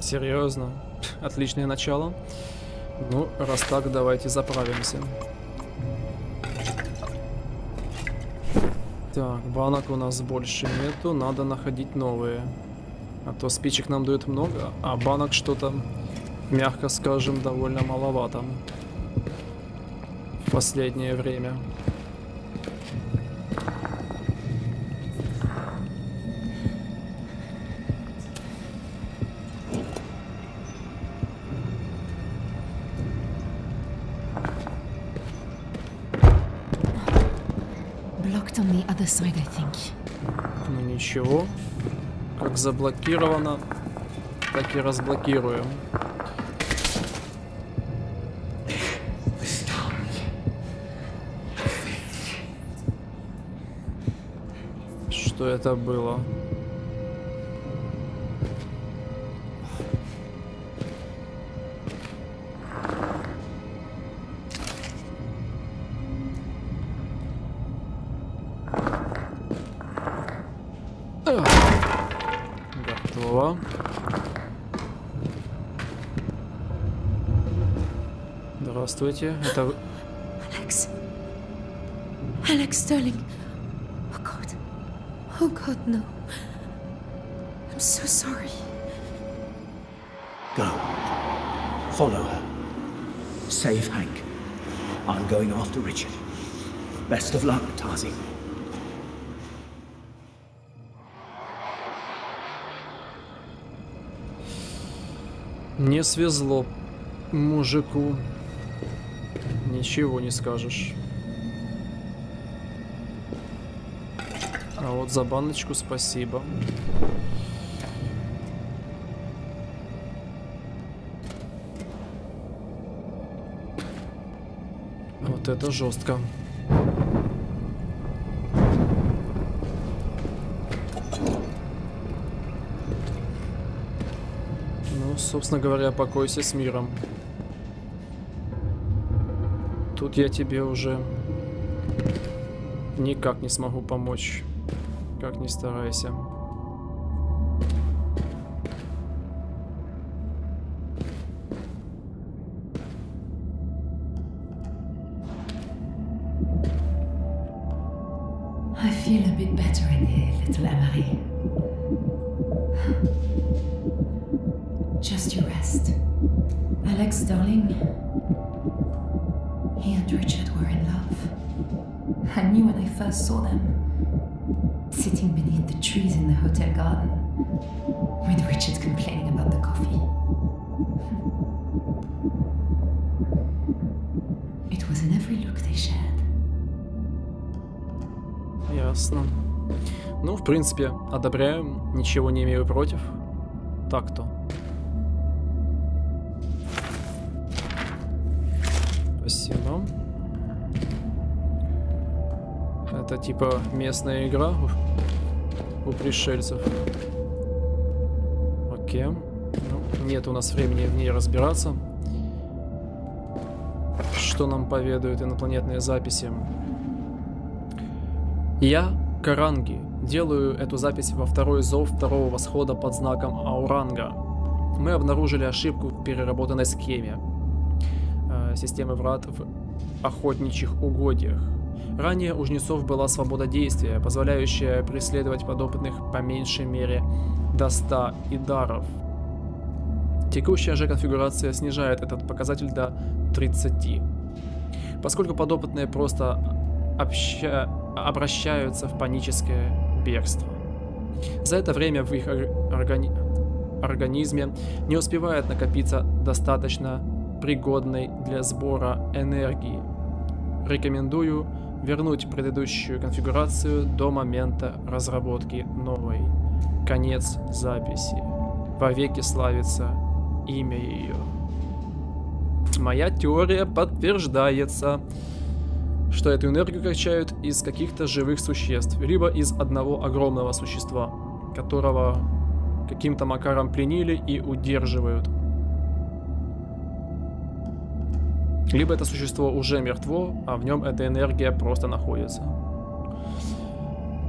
Серьезно. Отличное начало. Ну, раз так, давайте заправимся. Так, банок у нас больше нету, надо находить новые. А то спичек нам дают много, а банок что-то, мягко скажем, довольно маловато. В последнее время. Ничего. Как заблокировано, так и разблокируем. Что это было? Здравствуйте. Это вы- Alex. Alex Sterling. Oh God. Oh God, no. I'm so sorry. Go. Follow her. Save Hank. I'm going after Richard. Best of luck, Tazi. Не свезло мужику. Ничего не скажешь. А вот за баночку спасибо. Вот это жестко. Ну, собственно говоря, покойся с миром. Тут я тебе уже никак не смогу помочь. Как ни старайся. I feel a bit better in here, little Emery. First saw them. Sitting beneath the trees in the hotel garden. With Richard complaining about the coffee. It was in every look they shared. Ясно. Ну, в принципе, одобряем. Ничего не имею против. Так-то. Спасибо. Это типа местная игра у, у пришельцев. Окей. Ну, нет у нас времени в ней разбираться. Что нам поведают инопланетные записи? Я, Каранги, делаю эту запись во второй зов второго восхода под знаком Ауранга. Мы обнаружили ошибку в переработанной схеме э, системы врат в охотничьих угодьях. Ранее у жнецов была свобода действия, позволяющая преследовать подопытных по меньшей мере до 100 идаров. Текущая же конфигурация снижает этот показатель до 30. Поскольку подопытные просто обща- обращаются в паническое бегство. За это время в их ор- органи- организме не успевает накопиться достаточно пригодной для сбора энергии. Рекомендую вернуть предыдущую конфигурацию до момента разработки новой. Конец записи. Вовеки славится имя ее. Моя теория подтверждается что эту энергию качают из каких-то живых существ, либо из одного огромного существа, которого каким-то макаром пленили и удерживают. Либо это существо уже мертво, а в нем эта энергия просто находится.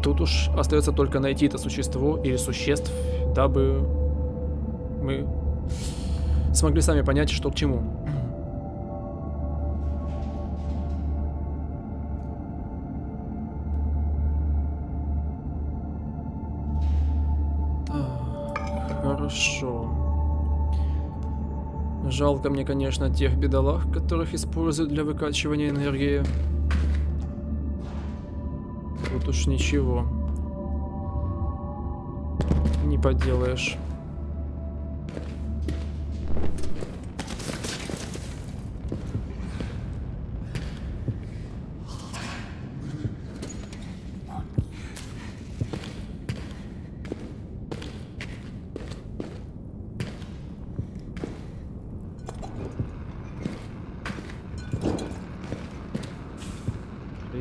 Тут уж остается только найти это существо или существ, дабы мы смогли сами понять, что к чему. хорошо. Жалко мне, конечно, тех бедолаг, которых используют для выкачивания энергии. Тут уж ничего. Не поделаешь.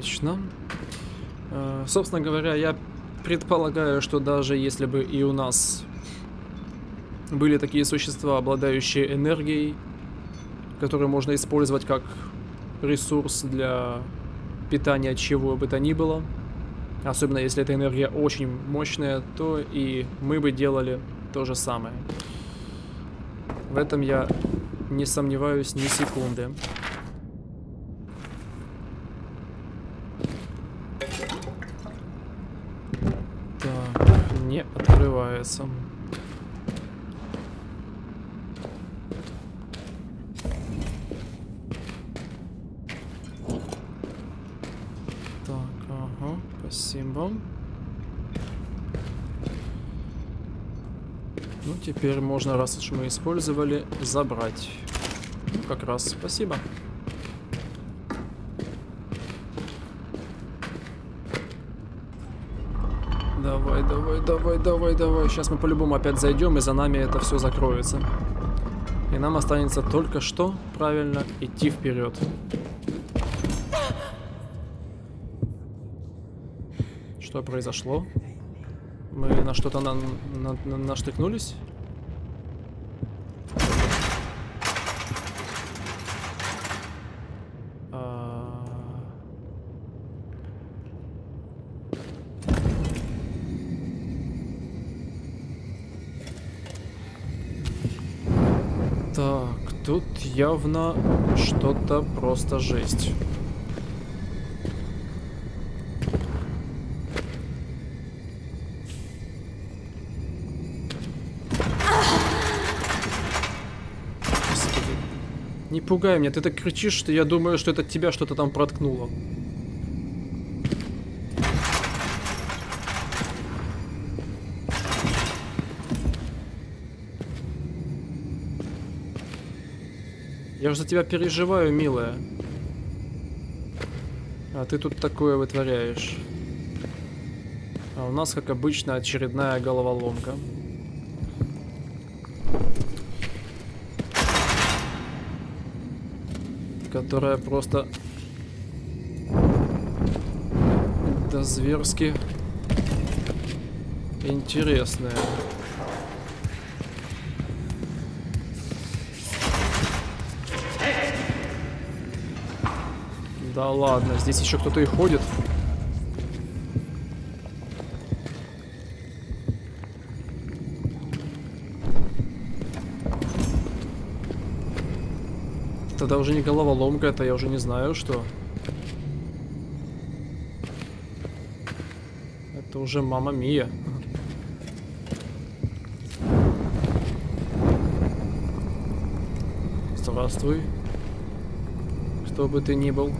Отлично. Э, собственно говоря, я предполагаю, что даже если бы и у нас были такие существа, обладающие энергией, которые можно использовать как ресурс для питания чего бы то ни было, особенно если эта энергия очень мощная, то и мы бы делали то же самое. В этом я не сомневаюсь ни секунды. Открывается. Так, ага, спасибо. Ну, теперь можно, раз уж мы использовали, забрать. Как раз, спасибо. Давай, давай, давай, давай. Сейчас мы по-любому опять зайдем, и за нами это все закроется. И нам останется только что, правильно, идти вперед. Что произошло? Мы на что-то на, на, на, наштыкнулись? Тут явно что-то просто жесть. Не пугай меня, ты так кричишь, что я думаю, что это тебя что-то там проткнуло. Я же за тебя переживаю, милая. А ты тут такое вытворяешь. А у нас, как обычно, очередная головоломка. Которая просто... Да зверски... Интересная. Да ладно, здесь еще кто-то и ходит. Тогда уже не головоломка, это я уже не знаю, что. Это уже мама Мия. Здравствуй. Кто бы ты ни был.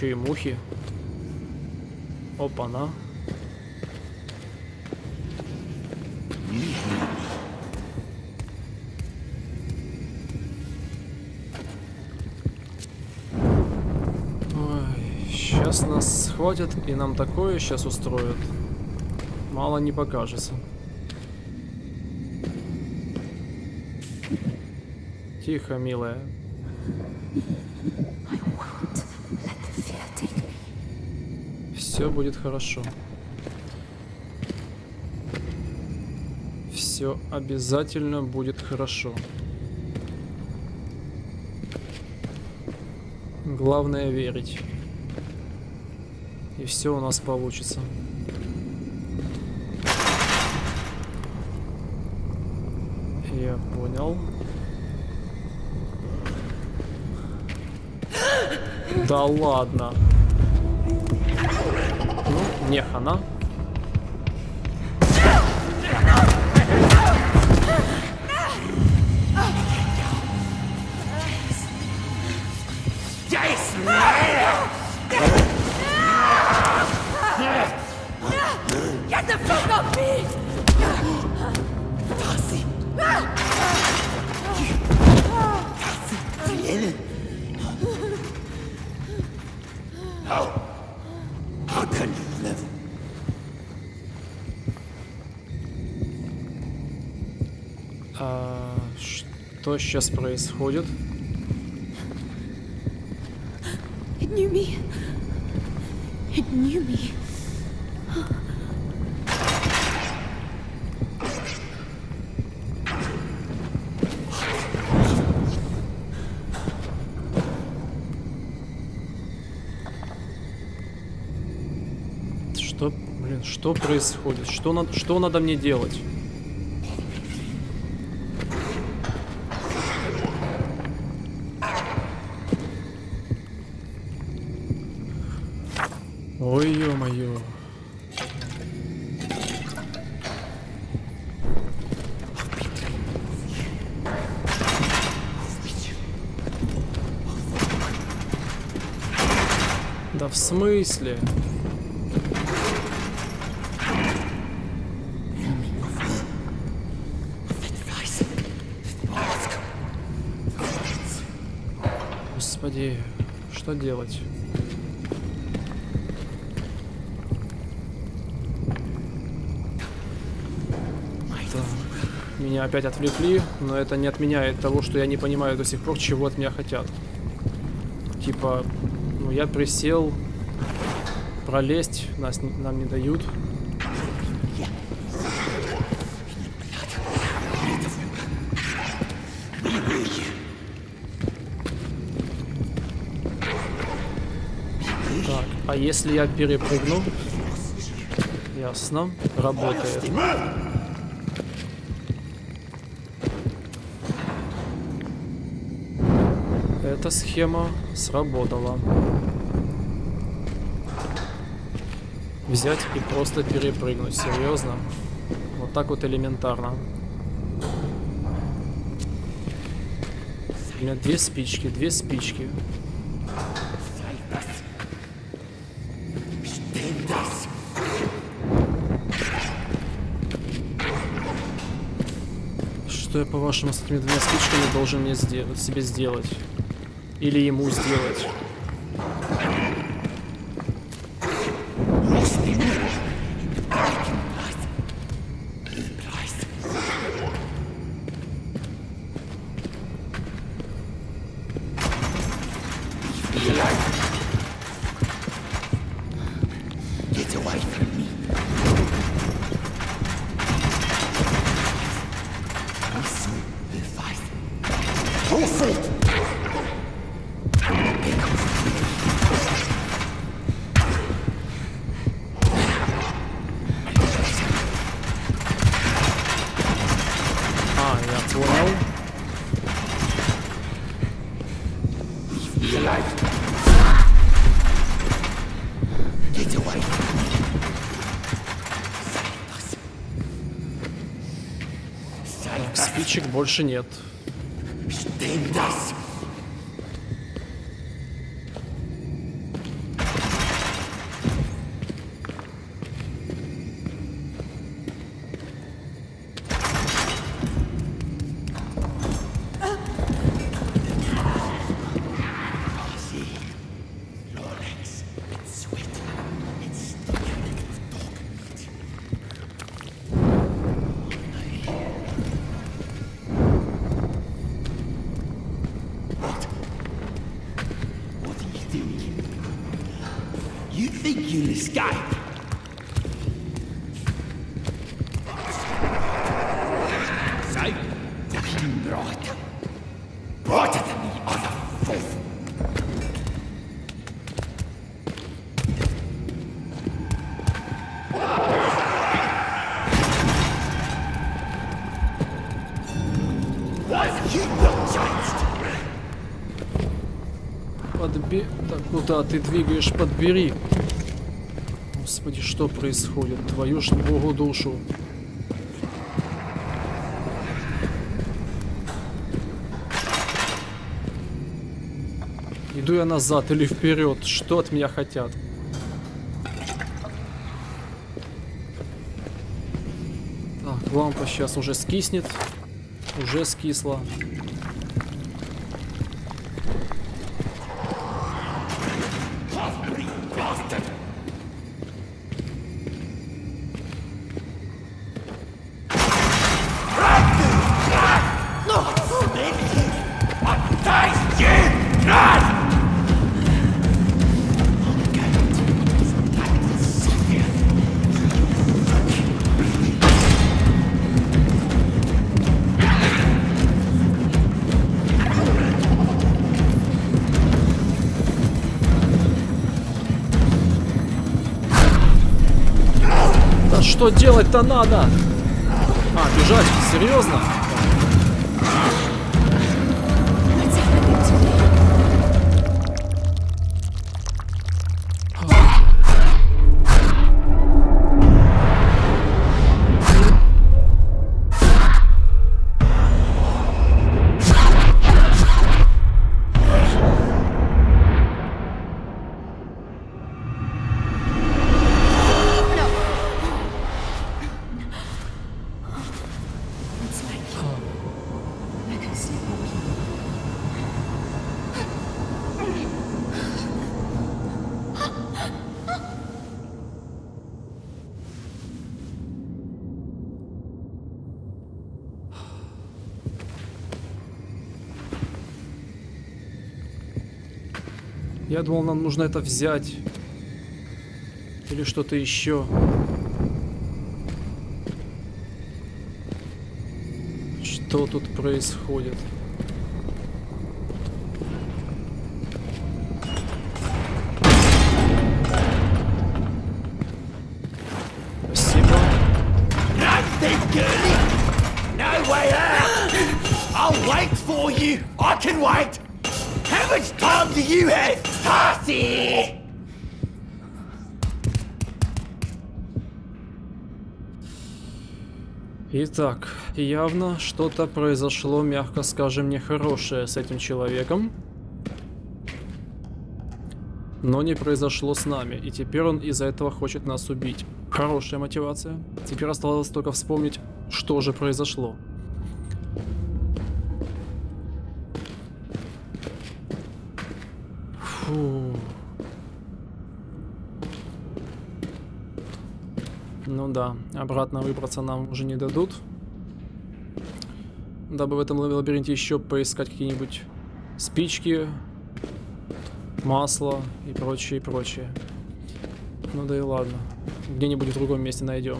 Еще и мухи. Опа-на. сейчас нас схватят и нам такое сейчас устроят. Мало не покажется. Тихо, милая. Все будет хорошо. Все обязательно будет хорошо. Главное верить. И все у нас получится. Я понял. Да ладно. Ну, не хана. Get the fuck off me! How? How Что сейчас происходит? It knew me. It knew me. Что, блин, что происходит? Что, надо, что надо мне делать? Ой, ё-моё. Да в смысле? Господи, что делать? Меня опять отвлекли, но это не отменяет того, что я не понимаю до сих пор, чего от меня хотят. Типа, ну я присел, пролезть нас, нам не дают. Так, а если я перепрыгну? Ясно, работает. Эта схема сработала. Взять и просто перепрыгнуть, серьезно? Вот так вот элементарно. У меня две спички, две спички. Что я, по-вашему, с этими двумя спичками должен мне сделать, себе сделать? Или ему сделать? Fault. А, я понял. Спичек больше нет. Changed? Подбе... Так, куда ты двигаешь? Подбери. Господи, что происходит? Твою ж богу душу. Иду я назад или вперед? Что от меня хотят? Так, лампа сейчас уже скиснет. Уже скисла. Что делать-то надо? А, бежать? Серьезно? Я думал, нам нужно это взять. Или что-то еще. Что тут происходит? Спасибо. Nothing, girlie. No way out. I'll wait for you. I can wait. How much time do you have, Darcy? Итак, явно что-то произошло, мягко скажем, нехорошее с этим человеком. Но не произошло с нами, и теперь он из-за этого хочет нас убить. Хорошая мотивация. Теперь осталось только вспомнить, что же произошло. Фу. Ну да, обратно выбраться нам уже не дадут. Дабы в этом лабиринте еще поискать какие-нибудь спички, масло и прочее, и прочее. Ну да и ладно. Где-нибудь в другом месте найдем.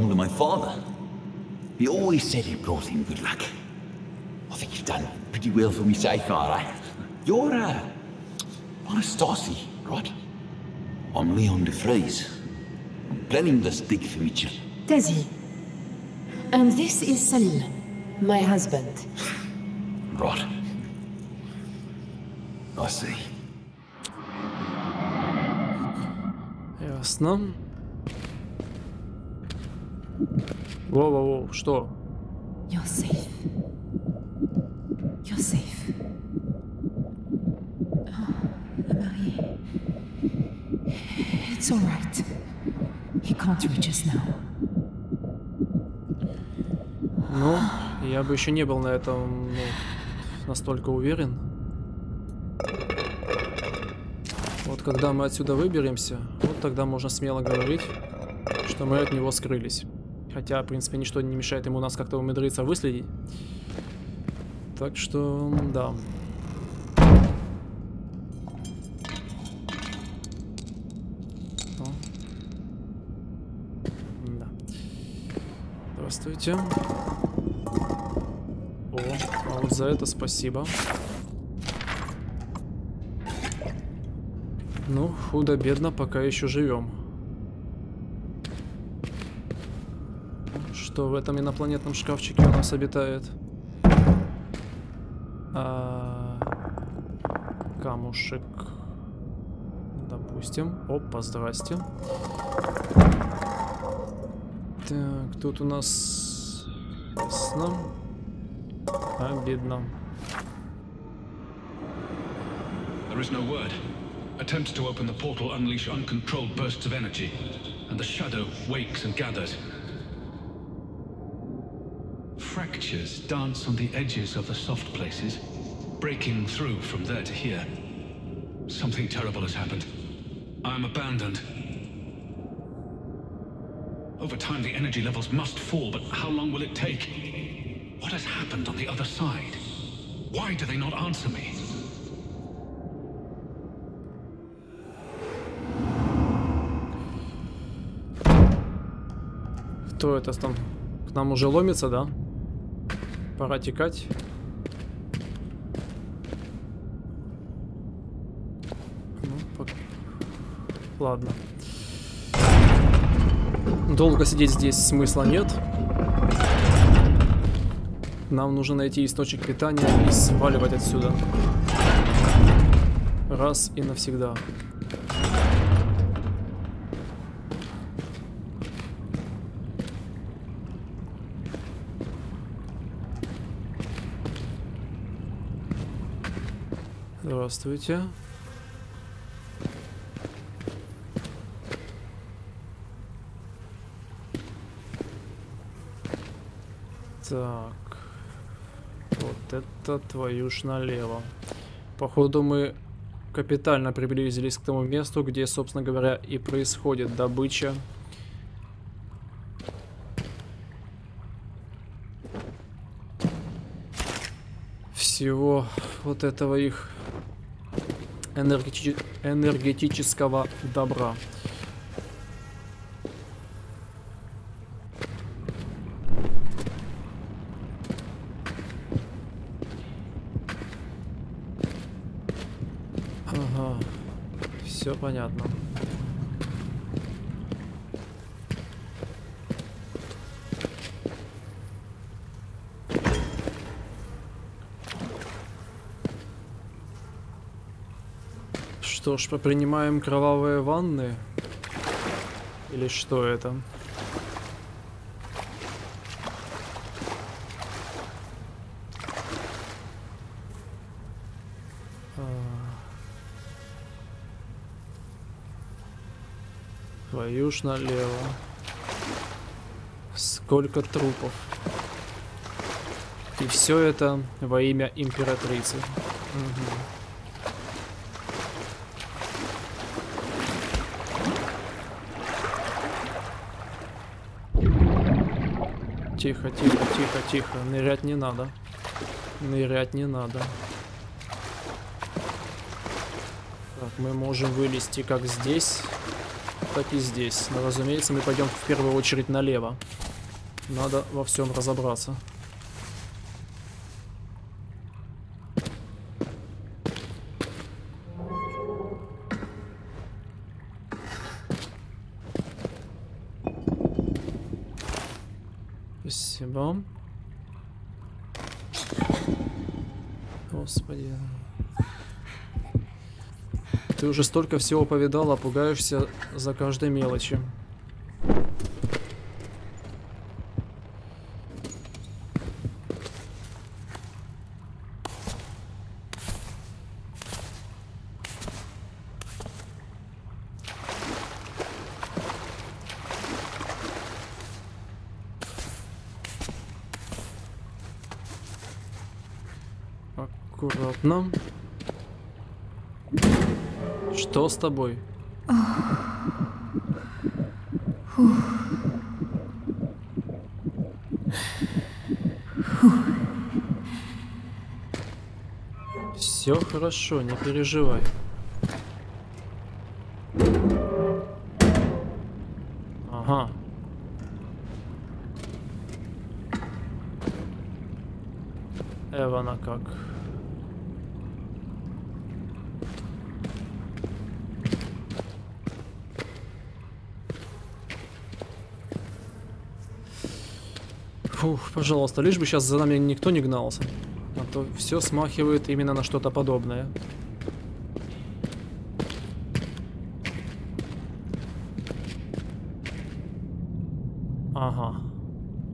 belong to my father. He always said it brought him good luck. I think you've done pretty well for me so far, eh? You're, uh, Anastasi, right? I'm Leon de Vries. I'm planning this dig for Mitchell. Does? And this is Salim, my husband. Right. I see. Jasno. Воу-воу-воу, что? You're safe. You're safe. Oh, Marie. It's all right. He can't reach us now. Ну, я бы еще не был на этом ну, настолько уверен. Вот когда мы отсюда выберемся, вот тогда можно смело говорить, что мы от него скрылись. Хотя, в принципе, ничто не мешает ему нас как-то умудриться выследить. Так что, да. Да. Здравствуйте. О, а вот за это спасибо. Ну, худо-бедно, пока еще живем. Что в этом инопланетном шкафчике у нас обитает? А, камушек. Допустим. Опа, здрасте. Так, тут у нас... Ясно. Обидно. There is no word. Attempts to open the portal unleash uncontrolled bursts of energy, and the shadow wakes and gathers. Fractures dance on the edges of the soft places, breaking through from there to here. Something terrible has happened. I am abandoned. Over time, the energy levels must fall, but how long will it take? What has happened on the other side? Why do they not answer me? Кто это там? К нам уже ломится, да? Пора текать. Ну, пок... Ладно. Долго сидеть здесь смысла нет. Нам нужно найти источник питания и сваливать отсюда. Раз и навсегда. Здравствуйте. Так. Вот это твою ж налево. Походу мы капитально приблизились к тому месту, где, собственно говоря, и происходит добыча. Всего вот этого их энергетич... энергетического добра. Ага, все понятно. Что ж, принимаем кровавые ванны? Или что это? А. Твою ж налево. Сколько трупов. И все это во имя императрицы. Мгм. Тихо, тихо, тихо, тихо. Нырять не надо. Нырять не надо. Так, мы можем вылезти как здесь, так и здесь. Но, разумеется, мы пойдем в первую очередь налево. Надо во всем разобраться. Господи. Ты уже столько всего повидал, а пугаешься за каждой мелочи. Ну? Что с тобой? Все хорошо, не переживай. Ага. Эвана как? Фух, пожалуйста, лишь бы сейчас за нами никто не гнался. А то все смахивает именно на что-то подобное. Ага.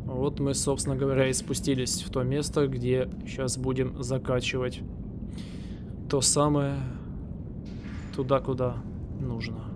Вот мы, собственно говоря, и спустились в то место, где сейчас будем закачивать то самое туда, куда нужно.